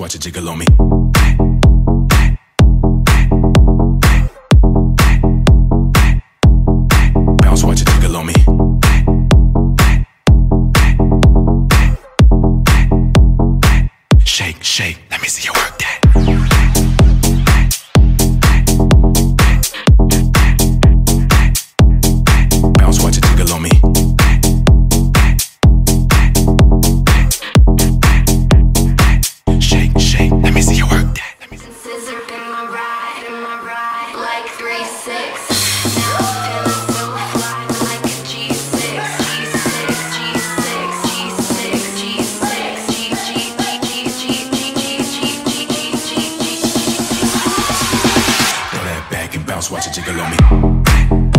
watch it jiggle on me. shake. house, watch it jiggle on me.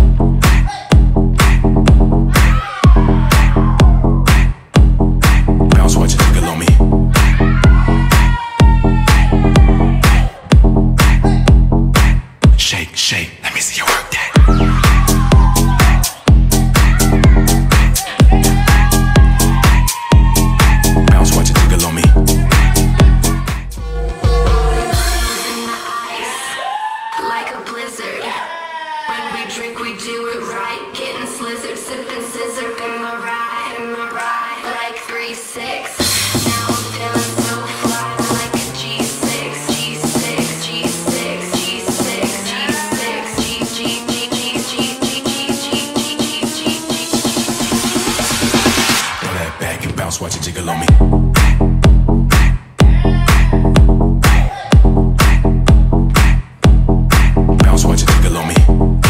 bounce, watch it jiggle on me. Bounce, watch it jiggle on me.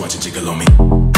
watch it jiggle on me.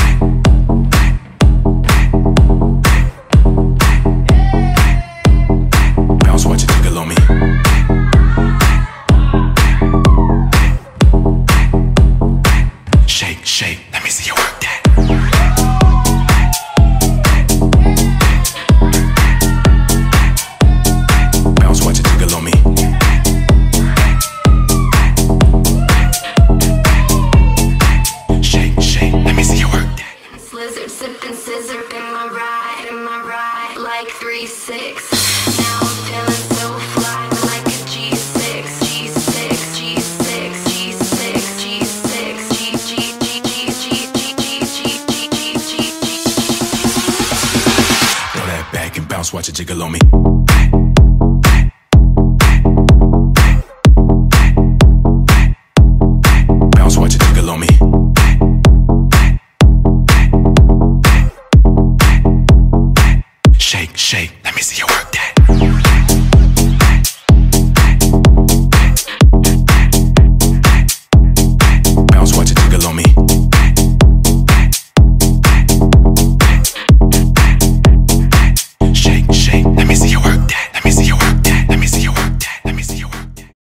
like three six. Now I'm feeling so fly like a G6, G6, G6, G6, G6, G G G G G G G G G G G. Throw that back and bounce, watch it jiggle on me. shake, shake. Let me see your work.